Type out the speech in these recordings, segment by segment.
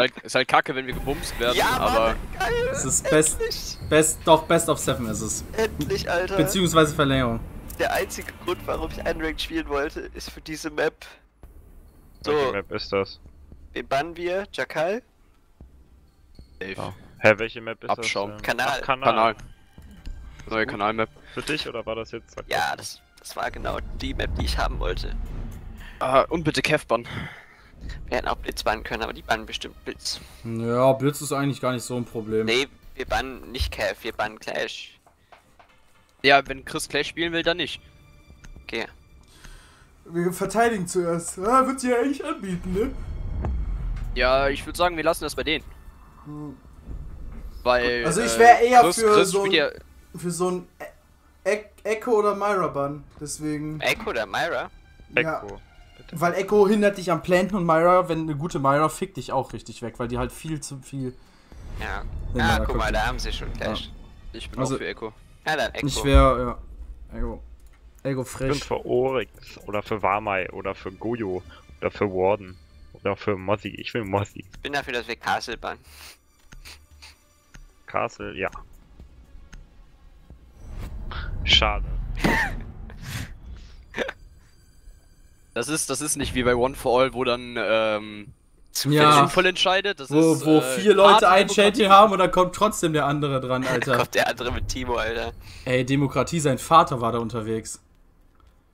Halt, ist halt kacke, wenn wir gebumst werden, Ja, aber Mann, geil. Es ist best, Endlich, best, doch Best of Seven ist es. endlich, Alter. Beziehungsweise Verlängerung. Der einzige Grund, warum ich Unranked spielen wollte, ist für diese Map. Welche So, Map ist das? wen bannen wir? Jakal? safe. Ja. Hä, welche Map ist Abschaum. das? ähm? Kanal. Ach, Kanal. Kanal. Neue Kanalmap. Für dich oder war das jetzt? Ja, das, das war genau die Map, die ich haben wollte. Ah, und bitte Kevban. Wir hätten auch Blitz bannen können, aber die bannen bestimmt Blitz. Ja, Blitz ist eigentlich gar nicht so ein Problem. Nee, wir bannen nicht Cav, wir bannen Clash. Ja, wenn Chris Clash spielen will, dann nicht. Okay. Wir verteidigen zuerst. Ja, wird sie ja eigentlich anbieten, ne? Ja, ich würde sagen, wir lassen das bei denen. Weil. Also ich äh, wär eher Chris, für Chris so spielt ja, Für so ein e e Echo oder Myra-Bann. Deswegen. Echo oder Myra? Ja. Echo. Weil Echo hindert dich am Planten und Myra, wenn eine gute Myra fickt dich auch richtig weg, weil die halt viel zu viel. Ja. Ah, guck mal, da haben sie schon Clash. ich bin Also- auch für Echo. Ja, dann Echo. Ich wäre, ja. Echo. Echo Ich bin frisch. für Oryx oder für Warmai oder für Goyo oder für Warden oder für Mozzie. Ich will Mozzie. Ich bin dafür, dass wir Castle bannen. Castle, ja. Schade. Das ist, das ist nicht wie bei One for All, wo dann ähm, Ja. sinnvoll entscheidet. Das Wo, ist, wo äh, vier Leute ein. Shady haben und dann kommt trotzdem der andere dran, Alter. kommt der andere mit Timo, Alter. Ey, Demokratie, sein Vater war da unterwegs.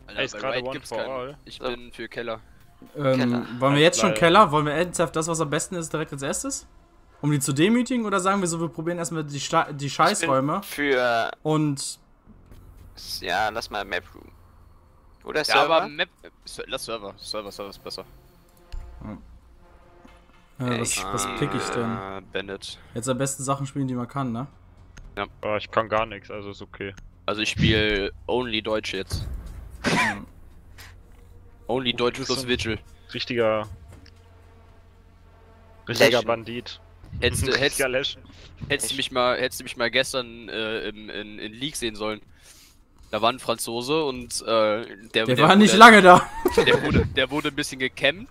Alter, Ey, ist gerade One gibt's for keinen. All. Ich bin für Keller. Ähm, Keller. wollen wir jetzt schon. Keller? Wollen wir ernsthaft das, was am besten ist, direkt als erstes? Um die zu demütigen oder sagen wir so, wir probieren erstmal die, Sta die Scheißräume Für. und Ja, lass mal Map Room. Oder Ja, Server? aber Map. Lass Server. Server, Server ist besser. äh, was, was pick ich denn? Äh, Bandit. Jetzt am besten Sachen spielen, die man kann, ne? Aber ich kann gar nichts, also ist okay. Also ich spiele Only Deutsch jetzt. Only Deutsch bist plus Vigil. Richtiger. Richtiger Lächeln. Bandit. Hättest du, hättest, Richtiger Läschen. hättest, du mich mal, hättest du mich mal gestern äh, im, in, in League sehen sollen. Da war ein Franzose und äh, der, Der, war nicht wurde, lange da. Der wurde, der wurde ein bisschen gecammt.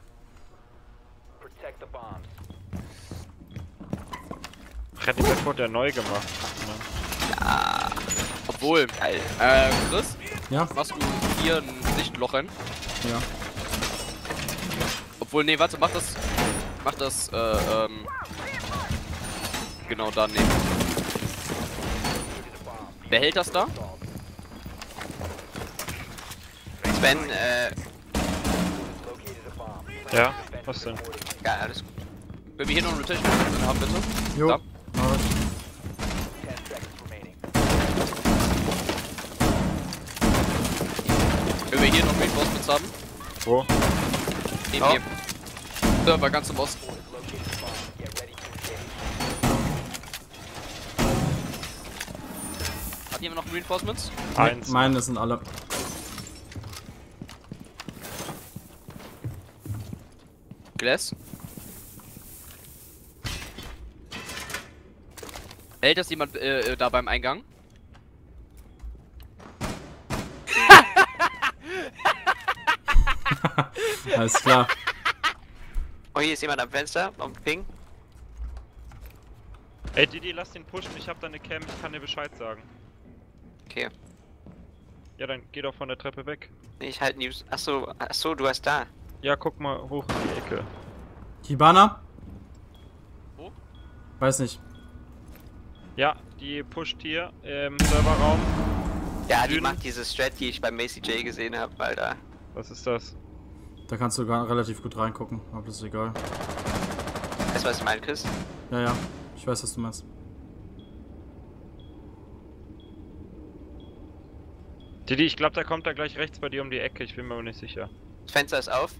Freddy Bedford ja neu gemacht. Ne? Obwohl, Geil. äh, Chris, Ja, machst du hier ein Sichtloch rein? ja. Obwohl, nee, warte, mach das. Mach das, äh, ähm. Genau da neben. Wer hält das da? Sven, äh. Ja, was denn? Ja, alles gut. Wenn wir hier noch eine Rotation haben, bitte. Jo. Da. Alright. Wenn wir hier noch Reinforcements haben. Wo? Neben Ja. hier. Server ganz im Osten. Hat jemand noch Reinforcements? Eins. Meine sind alle. Glass. Hält das jemand äh, äh, da beim Eingang? Alles klar. Oh, hier ist jemand am Fenster, am Ping. Ey Didi, lass den pushen, ich hab da eine Cam, ich kann dir Bescheid sagen. Okay. Ja, dann geh doch von der Treppe weg. Nee, ich halt News. Achso, achso, du hast da. Ja, guck mal hoch in die Ecke. Kibana? Wo? Weiß nicht. Ja, die pusht hier im Serverraum. Ja, die Süden. macht diese Strat, die ich bei Macy J gesehen habe, Alter. Was ist das? Da kannst du gar relativ gut reingucken, aber das ist egal. Weißt du, was ich meine, Chris? Ja, ja. Ich weiß, was du meinst. Didi, ich glaube, da kommt er gleich rechts bei dir um die Ecke, ich bin mir aber nicht sicher. Das Fenster ist auf.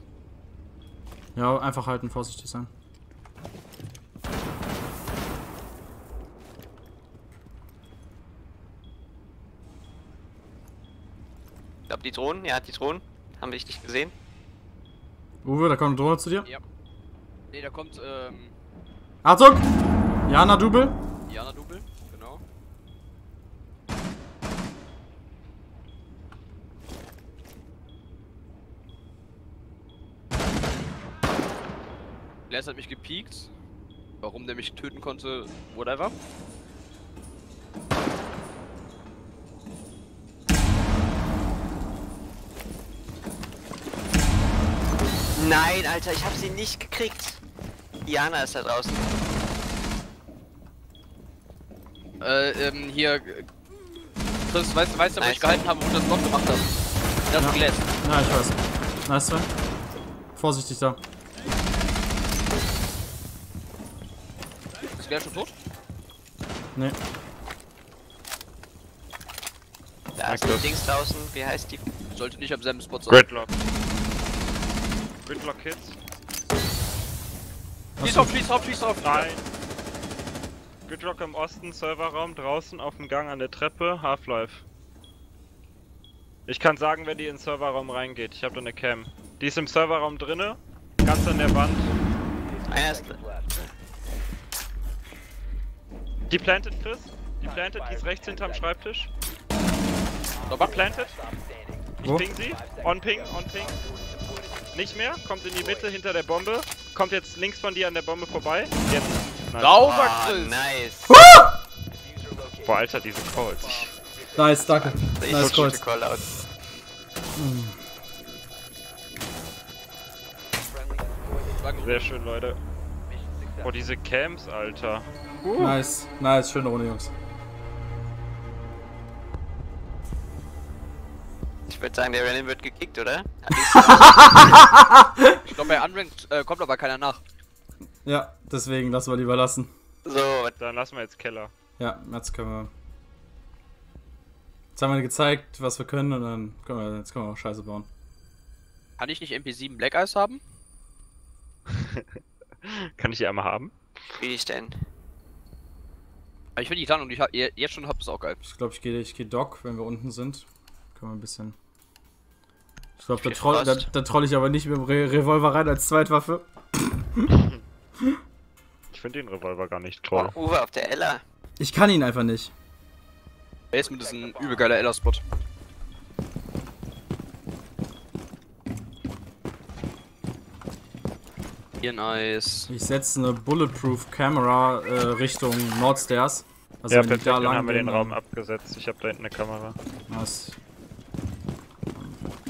Ja, einfach halten, vorsichtig sein. Ich glaube, die Drohnen, ja, die Drohnen. Haben wir dich nicht gesehen? Uwe, da kommt eine Drohne zu dir. Ja. Nee, da kommt, ähm, Achtung! Jana Double. Jana Double, genau. Glass hat mich gepiekt. Warum der mich töten konnte, whatever. Nein, Alter, ich hab sie nicht gekriegt. Diana ist da draußen. Äh, ähm, hier. Chris, weißt du, weißt du, wo Nice. ich gehalten habe, wo du das Block gemacht hast? Das Ja. Glas. Na, ich weiß. Nice, Sven. Vorsichtig da. Ist der schon tot? Nee. Da ist ein Dings draußen. Wie heißt die? Sollte nicht am selben Spot sein. Gridlock. Gridlock Hits. Schieß auf, schieß auf, schieß auf! Nein. Gridlock im Osten, Serverraum, draußen auf dem Gang an der Treppe, Half-Life. Ich kann sagen, wenn die in den Serverraum reingeht. Ich habe da eine Cam. Die ist im Serverraum drinne, ganz an der Wand. Einer ist. Die planted, Chris. Die planted, die ist rechts hinterm Schreibtisch. Nochmal. Planted. Ich Wo? ping sie. On ping, on ping. Nicht mehr. Kommt in die Mitte hinter der Bombe. Kommt jetzt links von dir an der Bombe vorbei. Jetzt. Nice. Sauber, Oh, Chris! nice. Boah, Alter, diese Calls. Nice, danke. Ich Nice gute Calls. Callout. Sehr schön, Leute. Boah, diese Camps, Alter. Nice, nice, schöne Runde, Jungs. Ich würde sagen, der Renan wird gekickt, oder? Ich glaube, bei Unranked äh, kommt aber keiner nach. Ja, deswegen lassen wir lieber lassen. so, Dann lassen wir jetzt Keller. Ja, jetzt können wir. Jetzt haben wir gezeigt, was wir können und dann können wir, jetzt können wir auch Scheiße bauen. Kann ich nicht MP7 Black Eyes haben? Kann ich die einmal haben? wie ich denn? Aber Ich finde die Tarnung, die ich hab- je- jetzt schon hab, ist auch geil. Ich glaube, ich gehe ich geh Doc, wenn wir unten sind. Können wir ein bisschen. Ich glaube, da, troll, da, da troll ich aber nicht mit dem Re Revolver rein als Zweitwaffe. Ich finde den Revolver gar nicht toll. Oh, Uwe auf der Ella. Ich kann ihn einfach nicht. Basement ist ein übel geiler Ella-Spot. Hier nice. Ich setze eine Bulletproof Camera äh, Richtung Nordstairs. Also ja, wenn die perfekt, dann haben wir den Raum abgesetzt. Ich habe da hinten eine Kamera. Nice.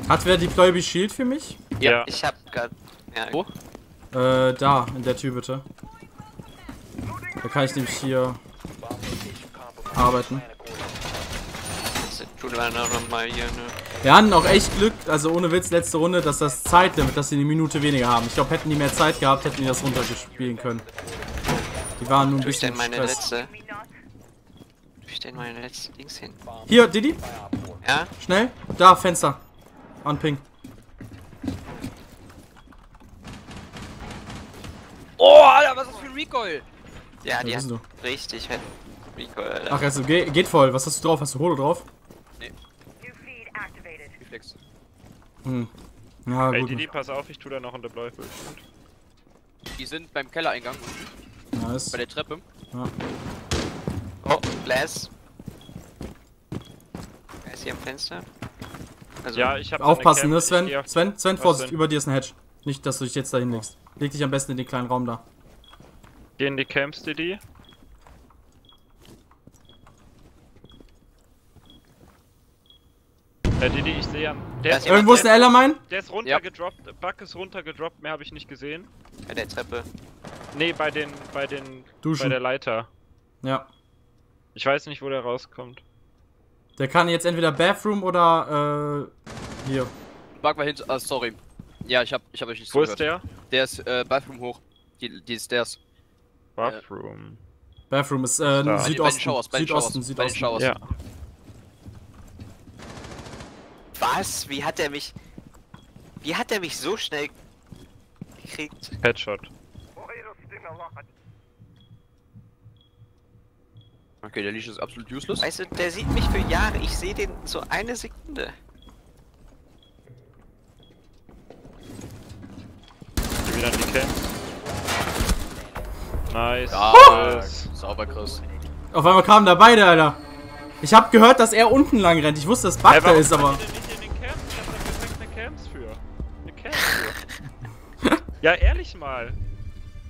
Hat wer Deployable Shield für mich? Ja. Ich hab grad. Ja, Wo? Äh, da, in der Tür bitte. Da kann ich nämlich hier arbeiten. Das tun wir dann auch noch mal hier, ne? Wir hatten auch echt Glück, also ohne Witz, letzte Runde, dass das Zeitlimit, dass sie eine Minute weniger haben. Ich glaube, hätten die mehr Zeit gehabt, hätten die das runtergespielen können. Die waren nur ein bisschen denn meine Stress. letzte. Ich denn meine letzte Dings hin? Hier, Didi, Ja? schnell. Da, Fenster. An Ping. Oh, Alter, was ist das für ein Recoil? Ja, Wo die hat du? richtig. Recoil, Alter. Ach, also ge geht voll. Was hast du drauf? Hast du Holo drauf? Reflex. Hm. Ja, Ey, gut. Didi, pass auf, ich tu da noch ein Deployable. Die sind beim Kellereingang, Nice. bei der Treppe. Oh, Glass. Er ist hier am Fenster. Also, Ja, ich habe Aufpassen, ne, Sven? Sven, Sven, Was Vorsicht, denn? über dir ist ein Hedge. Nicht, dass du dich jetzt dahin legst. Leg dich am besten in den kleinen Raum da. geh in die Camps, Didi. Äh, Didi, ich sehe am. Der ist, Irgendwo ist eine Ella mein? der ist runtergedroppt. Buck ist runtergedroppt, mehr habe ich nicht gesehen. bei der Treppe. Nee, bei den. bei den. Duschen. bei der Leiter. Ja. Ich weiß nicht, wo der rauskommt. Der kann jetzt entweder Bathroom oder, äh, hier. Bug war hinter. Ah, sorry. Ja, ich hab, ich hab euch nicht Wo zugehört. ist der? Der ist äh, Bathroom hoch. Die, die Stairs. Bathroom. Bathroom ist, äh, Da. Bei den- bei den Südosten. Showers, bei den Südosten, Showers, bei den Südosten. Showers. Ja. Was? Wie hat er mich. Wie hat er mich so schnell gekriegt? Headshot. Okay, der Leash ist absolut useless. Weißt du, der sieht mich für Jahre. Ich sehe den so eine Sekunde. Geh wieder in die Camps. Nice. Ja, Chris. sauber, Chris. Auf einmal kamen da beide, Alter. Ich hab gehört, dass er unten lang rennt. Ich wusste, dass Bug da ist, aber. Ja, ehrlich mal.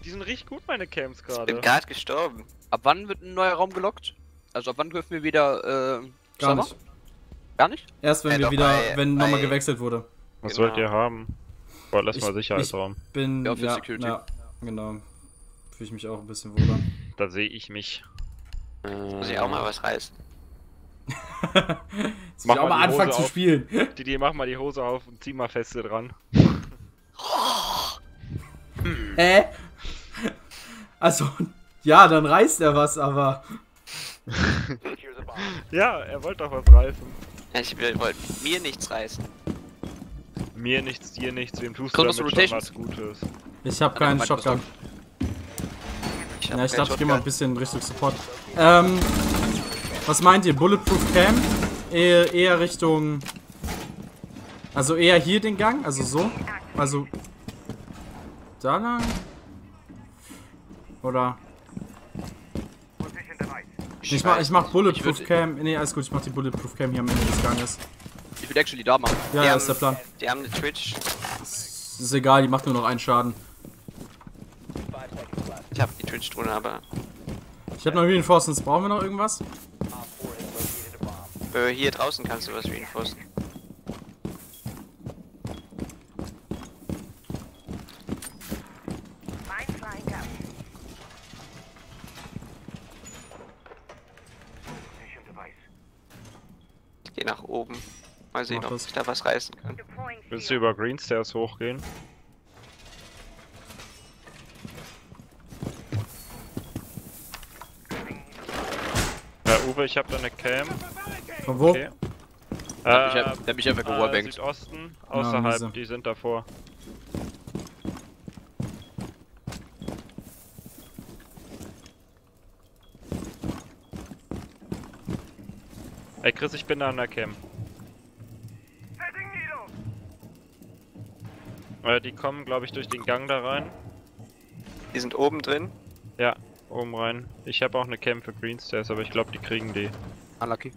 Die sind richtig gut, meine Cams Ich bin gerade. gerade gestorben. Ab wann wird ein neuer Raum gelockt? Also ab wann dürfen wir wieder, äh, Gar nicht. Gar nicht? Erst wenn Ja, wir wieder, bei- wenn nochmal gewechselt wurde. Was Genau. wollt ihr haben? Boah, lass Ich- mal Sicherheitsraum. Bin, Ja, für ja, Security. ja, genau. Fühle ich mich auch ein bisschen wohler. Da sehe ich mich. Muss ich auch mal was reißen. Jetzt Mach will ich auch mal mal die anfangen Hose zu auf. spielen. Didi, mach mal die Hose auf und zieh mal feste dran. Hä? Also, ja, dann reißt er was, aber. Ja, er wollte doch was reißen. Ja, Ich will- wollte mir nichts reißen. Mir nichts, dir nichts, wem tust du Chronos damit schon Rotations. was Gutes? Ich habe keinen Shotgun. Ich Ja, hab ich keinen dachte, ich gehe mal ein bisschen Richtung Support. Ähm, was meint ihr? Bulletproof Cam? Eher, eher Richtung. Also eher hier den Gang, also so. Also. Da lang? Oder. Device. Ich mach, ich mach Bulletproof würd- Cam. Nee, alles gut, ich mach die Bulletproof Cam hier am Ende des Ganges. Ich will actually da machen. Ja, Die ja, haben- ist der Plan. Die haben eine Twitch. Ist egal, die macht nur noch einen Schaden. Ich hab die Twitch drunter, aber Ich hab noch Reinforcements. Brauchen wir noch irgendwas? äh, hier draußen kannst du was reinforcen. Ich geh nach oben. Mal sehen, Mach ob das. ich da was reißen kann. Willst du über Green Stairs hochgehen? Ja, Uwe, ich hab da eine Cam. Von wo? Okay. Mich, Äh, der hat mich einfach äh, gewallbangt. Südosten, außerhalb, die sind davor. Chris, ich bin da an der Cam. Äh, die kommen, glaube ich, durch den Gang da rein. Die sind oben drin. Ja, oben rein. Ich habe auch eine Cam für Green Stairs, aber ich glaube, die kriegen die. Unlucky.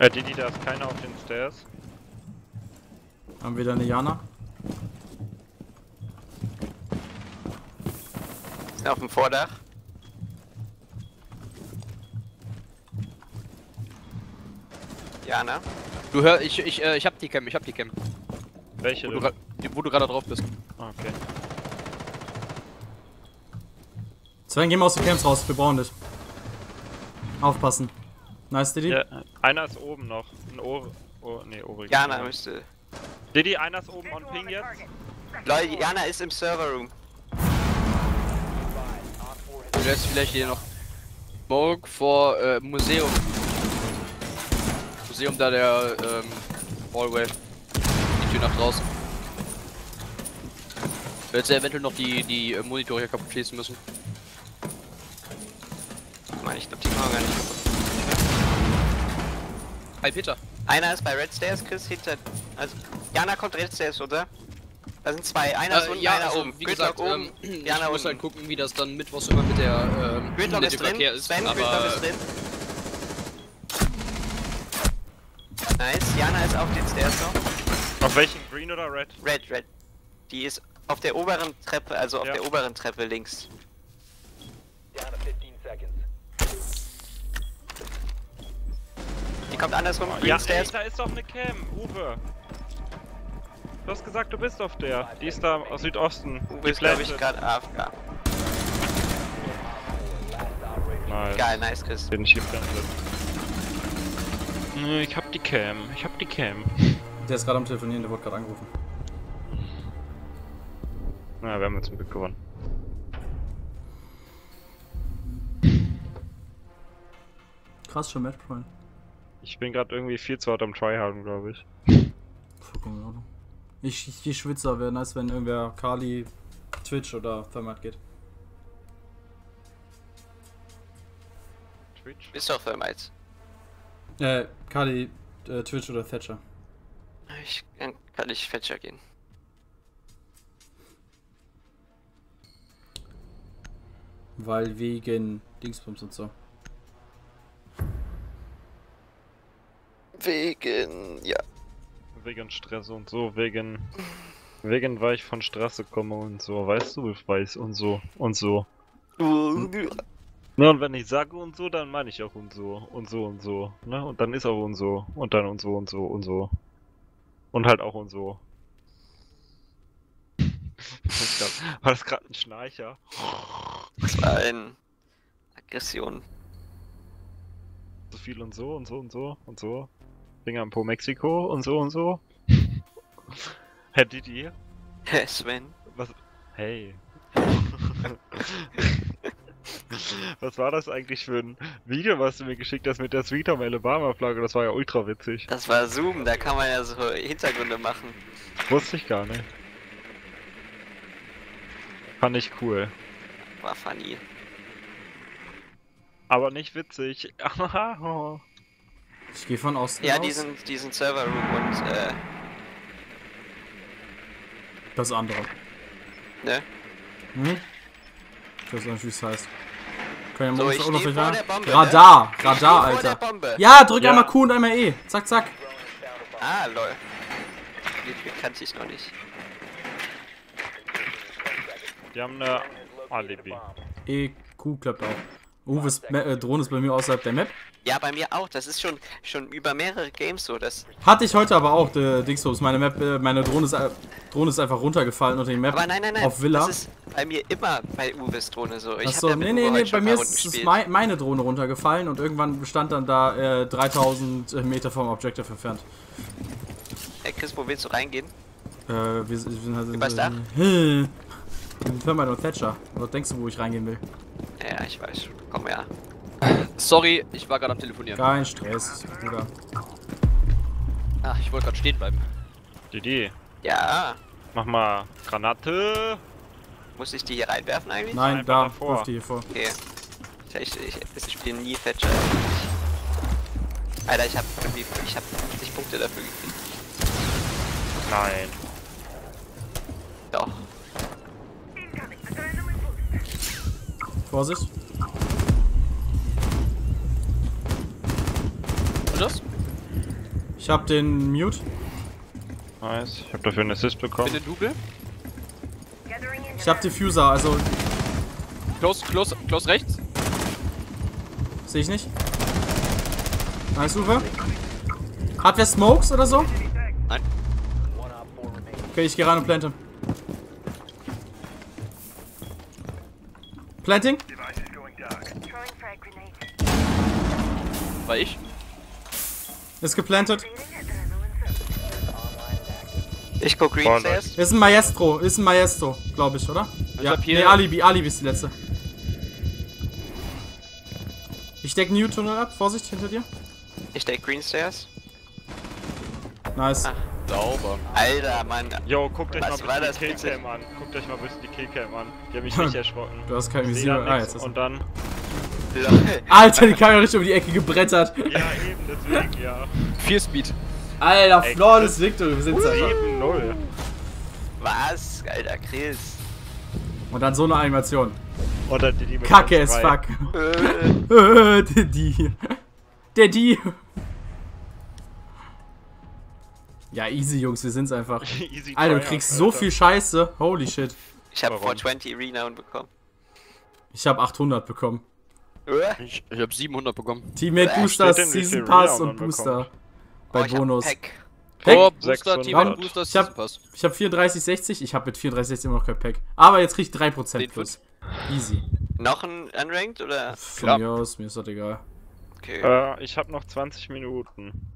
Äh, Didi, da ist keiner auf den Stairs. Haben wir da eine Jana? Sind auf dem Vordach. Jana. Du hör, ich, ich, äh, ich hab die Cam, ich hab die Cam. Welche Wo du, wo du gerade drauf bist. Ah, Okay. Sven, geh mal aus den Camps raus, wir brauchen dich. Aufpassen. Nice, Diddy. Ja, einer ist oben noch. Ein Ohr. Oh, nee, Ori. Jana müsste. Didi, einer ist oben on Ping jetzt. Leute, Jana ist im Server Room. Du lässt vielleicht hier noch Smoke vor äh, Museum. Museum da der ähm, Hallway. Die Tür nach draußen. Du hättest ja eventuell noch die, die äh, Monitore hier kaputt schließen müssen. Mann, ich glaub, die machen gar nicht Hi Peter. Einer ist bei Red Stairs, Chris hinter. Also, Jana kommt Red Stairs, oder? Da sind zwei. Einer ist Äh, unten, ja, einer also, oben. wie Gridlock gesagt, oben, ähm, Jana ich muss unten. halt gucken, wie das dann mittwochs immer mit der ähm, Gridlock mit ist drin. Ist. Sven, aber Gridlock ist drin. Nice, Jana ist auf den Stairs noch. Auf welchen? Green oder Red? Red, Red. Die ist auf der oberen Treppe, also auf Ja. der oberen Treppe links. Die kommt andersrum, Ja, ey, da ist doch eine Cam, Uwe. Du hast gesagt, du bist auf der. Die ist da aus Südosten. Uwe ist, glaube ich, gerade AFK. Nice. Geil, nice, Chris. Den ich geplantet. Ich hab die Cam. Ich hab die Cam. Der ist gerade am Telefonieren, der wurde gerade angerufen. Na, wir haben jetzt ein Glück gewonnen. Krass, schon Matchpoint. Ich bin gerade irgendwie viel zu hart am Tryharden, glaube ich. Vollkommen in Ordnung. Ich, ich, ich schwitze, wäre nice, wenn irgendwer Kali, Twitch oder Thermite geht. Twitch? Bist du auf Thermites? Äh, Kali, äh, Twitch oder Thatcher. Ich kann, kann ich Thatcher gehen. Weil wegen Dingsbums und so. Wegen, ja. Wegen Stress und so, wegen. Wegen, weil ich von Straße komme und so, weißt du, ich weiß und so und so. Ne, und wenn ich sage und so, dann meine ich auch und so und so und so, ne? Und dann ist auch und so und dann und so und so und so. Und halt auch und so. War das gerade ein Schnarcher? Das war ein Aggression. So viel und so und so und so und so. Finger am Po Mexiko und so und so. Hättet ihr? Hä, Sven? Was? Hey. was war das eigentlich für ein Video, was du mir geschickt hast mit der Sweet Home Alabama Flagge? Das war ja ultra witzig. Das war Zoom, da kann man ja so Hintergründe machen. Wusste ich gar nicht. Fand ich cool. War funny. Aber nicht witzig. Ich gehe von Osten Ja, aus. diesen, diesen Server Room und, äh, Das andere. ne? Hm? Ich weiß nicht, wie es heißt. Können So, wir ich uns auch noch steh vor der Bombe, ne? Radar, Ich Radar, Alter. Bombe. Ja, drück Ja. einmal Q und einmal E. Zack, zack. Ah, lol. Die, die kannte ich noch nicht. Die haben eine Alibi. E, Q klappt auch. Uwes Ma- äh, Drohne ist bei mir außerhalb der Map. Ja, bei mir auch. Das ist schon, schon über mehrere Games so. Das, Hatte ich heute aber auch, der Dingsbums. Meine Map, äh, meine Drohne ist, äh, Drohne ist einfach runtergefallen unter die Map. aber nein, nein, nein. Auf Villa. Das ist bei mir immer bei Uwes Drohne so. Ich Achso, ja nee, nee, nee, bei mir ist, ist mei meine Drohne runtergefallen und irgendwann stand dann da äh, 3000 Meter vom Objective entfernt. Hey Chris, wo willst du reingehen? Äh, wir, wir sind halt Übers Dach? Firma und Thatcher. Was denkst du, wo ich reingehen will? Ja, ich weiß. Komm her. Sorry, ich war gerade am Telefonieren. Kein Stress, Bruder. Ach, ich wollte gerade stehen bleiben. Didi, Ja. mach mal Granate. Muss ich die hier reinwerfen eigentlich? Nein, Einfach da, davor. wirf die hier vor. Okay. Ich, ich, ich spiele nie Thatcher. Alter, ich hab irgendwie, ich hab 50 Punkte dafür gekriegt. Nein. Doch. Vorsicht. Und das? Ich hab den Mute. Nice. Ich hab dafür einen Assist bekommen. in Double. Ich hab Diffuser, also Close, close, close rechts. sehe ich nicht. Nice, Uwe. Hat wer Smokes oder so? Nein. Okay, ich gehe rein und plante. Planting? War ich. Ist geplantet. Ich guck Green zuerst. Ist ein Maestro. Ist ein Maestro, glaube ich, oder? Ja. hab hier- Nee, Alibi. Alibi ist die letzte. Ich deck New Tunnel ab. Vorsicht, hinter dir. Ich deck Green Stairs. Nice. Ah. Sauber. Alter, Mann. Yo, guckt euch Was mal war bitte das die? Killcam an. Guckt euch mal bitte die Killcam an. Die haben mich nicht erschrocken. Du hast kein Seht Visier. Ah, jetzt ist Und dann. Alter, die Kamera richtig um die Ecke gebrettert. Ja, eben, deswegen, ja. 4 Speed. Alter, Ey, flawless Victory. Wir sind's einfach. 7-0. Was? Alter, Chris. Und dann so eine Animation. Oder die, die mit Kacke as fuck. Äh, Äh, der die. Der die. Ja, easy, Jungs, wir sind's einfach. Easy Alter, du kriegst so Alter. viel Scheiße. Holy shit. ich hab Warum? 420 Renown bekommen. Ich hab 800 bekommen. Äh, Ich, ich hab 700 bekommen. Teammate Äh, wie Season Pass und Booster. bekommt? Bei oh, ich hab Bonus. Pack. Pack? Oh, Booster, 600. Team Booster, Ich hab- Season Pass. Ich hab 3460, ich hab mit 3460 immer noch kein Pack. Aber jetzt krieg ich 3% Den plus. Easy. Noch ein Unranked oder? Von Klar. mir aus, mir ist das egal. Okay. Äh, ich hab noch 20 Minuten.